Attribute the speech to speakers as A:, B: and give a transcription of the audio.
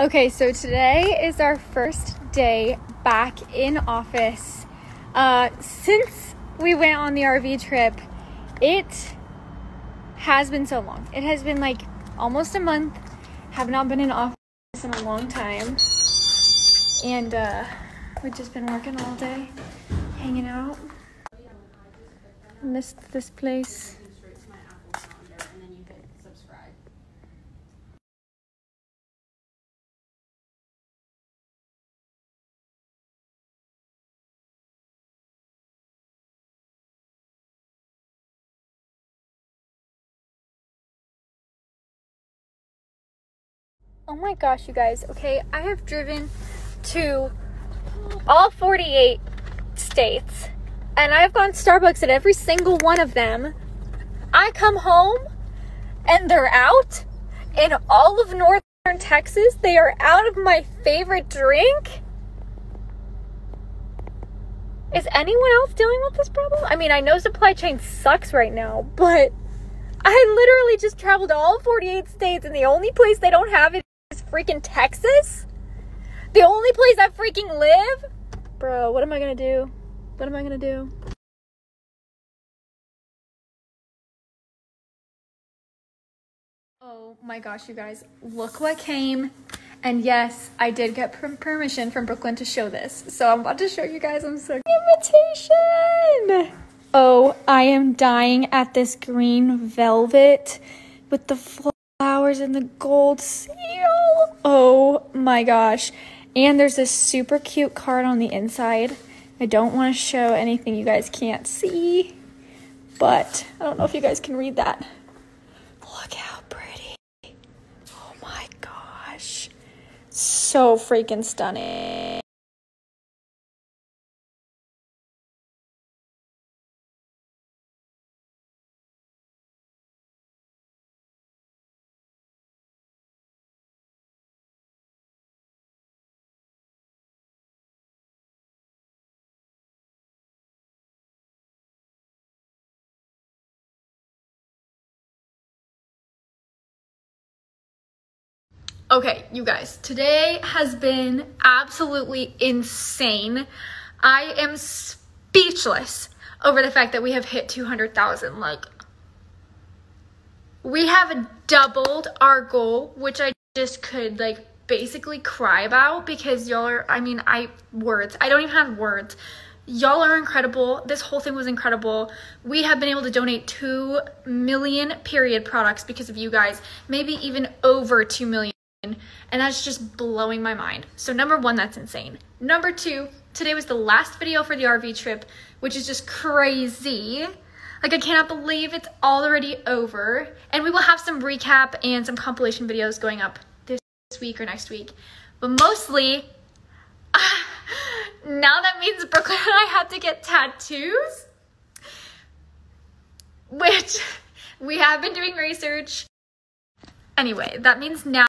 A: Okay, so today is our first day back in office. Uh, since we went on the RV trip, it has been so long. It has been like almost a month. Have not been in office in a long time. And uh, we've just been working all day, hanging out. Missed this place. Oh my gosh, you guys. Okay, I have driven to all 48 states and I've gone Starbucks at every single one of them. I come home and they're out in all of northern Texas. They are out of my favorite drink. Is anyone else dealing with this problem? I mean, I know supply chain sucks right now, but I literally just traveled all 48 states and the only place they don't have it freaking Texas? The only place I freaking live? Bro, what am I gonna do? What am I gonna do? Oh my gosh, you guys, look what came. And yes, I did get permission from Brooklyn to show this. So I'm about to show you guys. I'm so invitation. Oh, I am dying at this green velvet with the flowers and the gold seal. Oh my gosh. And there's this super cute card on the inside. I don't want to show anything you guys can't see, but I don't know if you guys can read that. Look how pretty. Oh my gosh. So freaking stunning. Okay, you guys, today has been absolutely insane. I am speechless over the fact that we have hit 200,000. Like, we have doubled our goal, which I just could, like, basically cry about because y'all are, I mean, I, words, I don't even have words. Y'all are incredible. This whole thing was incredible. We have been able to donate 2 million period products because of you guys, maybe even over 2 million and that's just blowing my mind. So number one, that's insane. Number two, today was the last video for the RV trip, which is just crazy. Like I cannot believe it's already over. And we will have some recap and some compilation videos going up this week or next week. But mostly, now that means Brooklyn and I have to get tattoos, which we have been doing research. Anyway, that means now